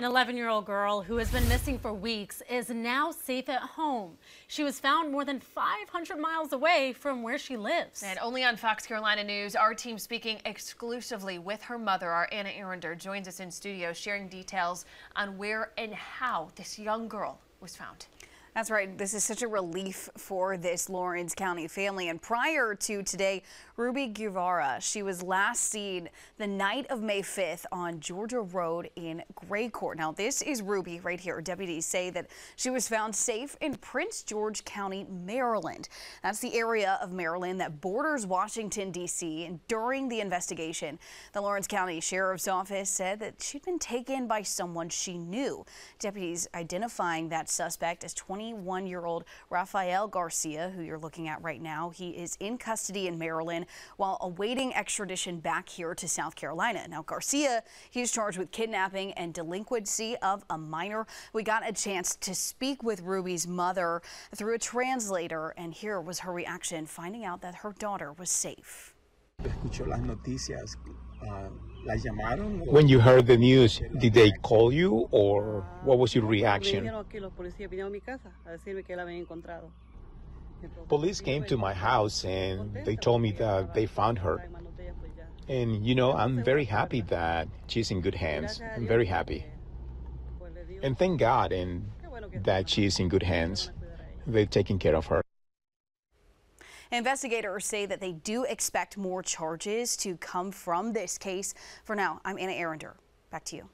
An 11 year old girl who has been missing for weeks is now safe at home. She was found more than 500 miles away from where she lives. And only on Fox Carolina News, our team speaking exclusively with her mother, our Anna Arender, joins us in studio sharing details on where and how this young girl was found. That's right. This is such a relief for this Laurens County family. And prior to today, Ruby Guevara, she was last seen the night of May 5th on Georgia Road in Gray Court. Now, this is Ruby right here. Deputies say that she was found safe in Prince George County, Maryland. That's the area of Maryland that borders Washington, D.C. And during the investigation, the Laurens County Sheriff's Office said that she'd been taken by someone she knew. Deputies identifying that suspect as 20 21 year old Rafael Garcia, who you're looking at right now. He is in custody in Maryland while awaiting extradition back here to South Carolina. Now, Garcia, he's charged with kidnapping and delinquency of a minor. We got a chance to speak with Ruby's mother through a translator, and here was her reaction finding out that her daughter was safe. Escuchó las noticias. Uh. When you heard the news, did they call you or what was your reaction? Police came to my house and they told me that they found her. And you know, I'm very happy that she's in good hands. I'm very happy. And thank God and that she's in good hands. They've taken care of her. Investigators say that they do expect more charges to come from this case. For now, I'm Anna Arender. Back to you.